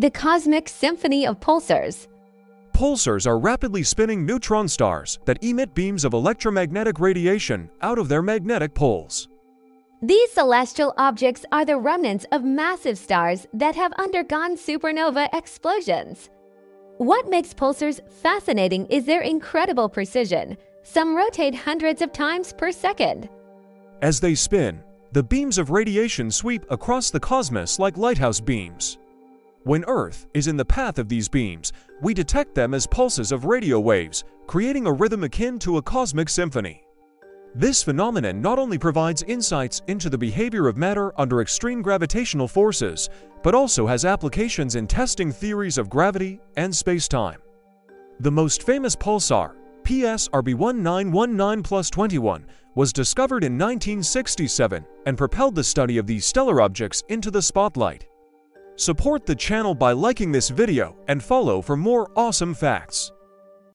The cosmic symphony of pulsars. Pulsars are rapidly spinning neutron stars that emit beams of electromagnetic radiation out of their magnetic poles. These celestial objects are the remnants of massive stars that have undergone supernova explosions. What makes pulsars fascinating is their incredible precision. Some rotate hundreds of times per second. As they spin, the beams of radiation sweep across the cosmos like lighthouse beams. When Earth is in the path of these beams, we detect them as pulses of radio waves, creating a rhythm akin to a cosmic symphony. This phenomenon not only provides insights into the behavior of matter under extreme gravitational forces, but also has applications in testing theories of gravity and space-time. The most famous pulsar, PSRB1919 plus 21, was discovered in 1967 and propelled the study of these stellar objects into the spotlight. Support the channel by liking this video and follow for more awesome facts.